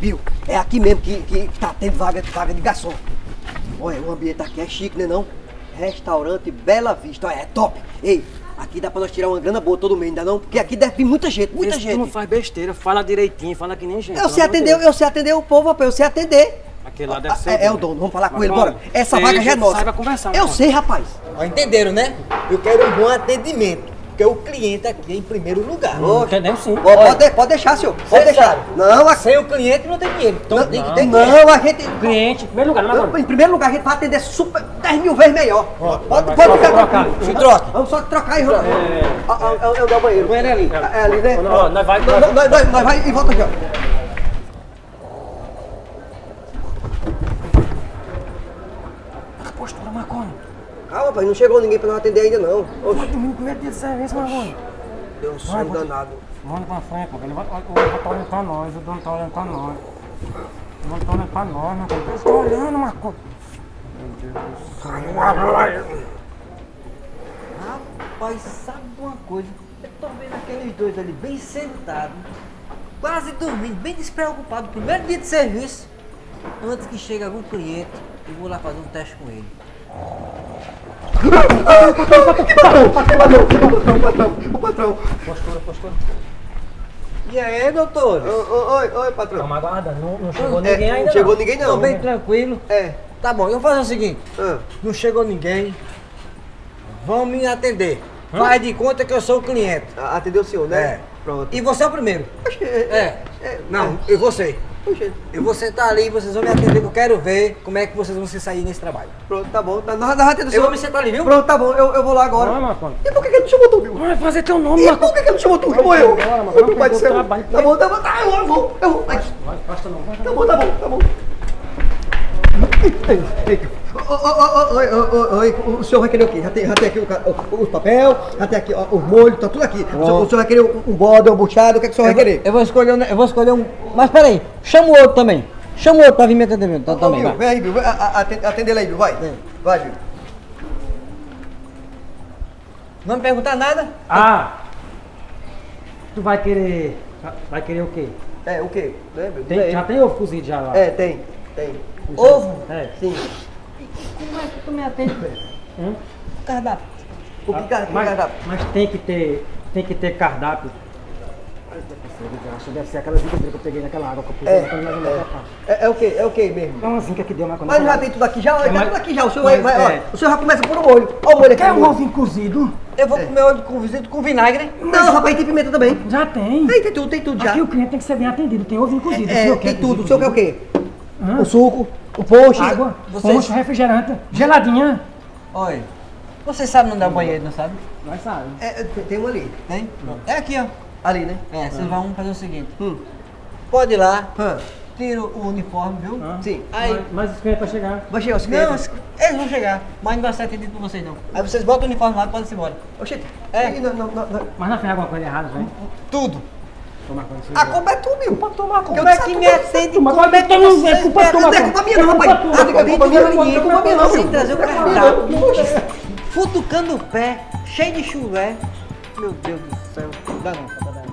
Viu? É aqui mesmo que, que tá tendo vaga, vaga de garçom. Olha, o ambiente aqui é chique, né não? Restaurante Bela Vista, olha, é top. Ei, aqui dá pra nós tirar uma grana boa todo mês, ainda não? Porque aqui deve vir muita gente, muita Esse tu gente. não faz besteira, fala direitinho, fala que nem gente. Eu sei atender, eu sei atender o povo, rapaz, eu sei atender. Aquele lá deve Ah, ser. é, é o dono, vamos falar com Mas ele, bora. Essa vaga já é nossa. Saiba conversar, Eu sei, rapaz. Ó, entenderam, né? Eu quero um bom atendimento, porque o cliente aqui é em primeiro lugar. Hum, Entendemos sim. Ó, Pode, pode deixar, senhor. Pode Cê deixar. sabe. Não, aqui. Sem o cliente não tem dinheiro. Então tem que ter Não, cliente. a gente. Cliente, em primeiro lugar, não é Não, agora. Em primeiro lugar, a gente vai atender super 10 mil vezes melhor. Pode, vai, pode troca, ficar troca. tranquilo. Se troque. Vamos só trocar aí, vamos. É. É o- é o banheiro. O banheiro é ali. É ali, né? Não, nós vai- nós- nós vai e volta aqui, ó. Calma, rapaz, não chegou ninguém pra nós atender ainda não. Oxe, Domingo com medo de serviço, maconha. deu um sono danado. Manda pra frente, mano. Ele vai, vai, vai tá olhando pra nós, o dono tá olhando pra nós. O dono tá olhando pra nós, maconha. Eles estão olhando, maconha. Rapaz, sabe de uma coisa? Eu tô vendo aqueles dois ali bem sentados, quase dormindo, bem despreocupados. Primeiro dia de serviço, antes que chegue algum cliente, eu vou lá fazer um teste com ele. O patrão. Postura, postura. E aí, doutor? Oi, oi, patrão. Estamos aguardando. Não, não chegou É, ninguém ainda. não chegou não. ninguém Tô não. bem tranquilo. É. Tá bom, eu vou fazer o seguinte: Ah, não chegou ninguém, vão me atender. Faz de conta que eu sou o cliente. atendeu o senhor, né? É. Pronto. E você é o primeiro. Oxe, É. é, Não, eu vou Oxe, Eu vou sentar ali, vocês vão me atender, que eu quero ver como é que vocês vão se sair nesse trabalho. Pronto, tá bom. Tá, nós, nós atendemos o Eu vou me sentar ali, viu? Pronto, tá bom. Eu, eu vou lá agora. Bora, maconha. E por que que ele não chamou tu, Bill? Vai fazer teu nome, E por que que ele não chamou tu? Chamou eu. Bora, mano, Meu vamos pai do fazer o céu. trabalho. Tá bom, tá bom. Tá, eu vou. Eu vou. Vai. Vai, basta não. Vai, Tá bom, tá bom, tá bom. Oi, oi, oi, o senhor vai querer o quê? Já tem, já tem aqui o, o, os papel, já tem aqui ó, os molhos, tá tudo aqui. O senhor, o senhor vai querer um, um bode, um buchado, o que, é que o senhor vai querer? Eu vou escolher um. Eu vou escolher um. Mas peraí, chama o outro também. Chama o outro pra vir me atender tá, também. Bill, vem aí, Bill, atende, atende ele aí, Bill, vai. Vai, Bill. Não me perguntar nada? Ah! Tu vai querer. Vai querer o quê? É, o quê? Tem, já tem ovo cozido já lá? É, tem, tem. Ovo? É. Sim. Como é que tu me atende? Hum? Cardápio. O que, que, que mas, cardápio? mas tem que ter. Tem que ter cardápio. Acho que deve ser aquela zica que eu peguei naquela água que eu pus. É, naquela- É, é o quê? É o quê mesmo? É uma zica que deu na Mas já tem tudo aqui já, ó, tá mas- tudo aqui já. O senhor, mas, vai, vai, é. ó, o senhor já começa por um molho. Ó o molho aqui. Quer o um ovinho cozido? Eu vou comer olho visito com vinagre. Não, rapaz, tem pimenta também. Já tem. Tem, tem tudo, tem tudo já. Aqui o cliente tem que ser bem atendido. Tem ovinho cozido. É, o senhor tem quer tudo. O cozido, senhor quer o quê? O suco, o post. Água, Vocês- poncho, refrigerante, geladinha. Olha. Vocês sabem onde é o banheiro, não sabe? Nós sabemos. É, é, tem, um ali. Tem? É aqui, ó. Ali, né? É, vocês vão fazer o seguinte. Hum. Pode ir lá, tira o uniforme, viu? Sim. Aí. Mas, mas os clientes vai chegar. Vai chegar os Não, eles vão chegar, mas não vai ser atendido por vocês não. Aí vocês botam o uniforme lá e podem ir embora. Oxente. É. Não, não, não. Mas não fez alguma coisa errada, velho. Tudo. Conta. A culpa é tu, meu. Culpa tua, Como é que me atende? Mas Como é não você é culpa tua, Não é culpa minha, não, rapaz. Não é não é culpa minha, não. Sem trazer o Não é cardápio. não. Futucando o pé, cheio de chulé. Meu Deus do céu. Dá não, dá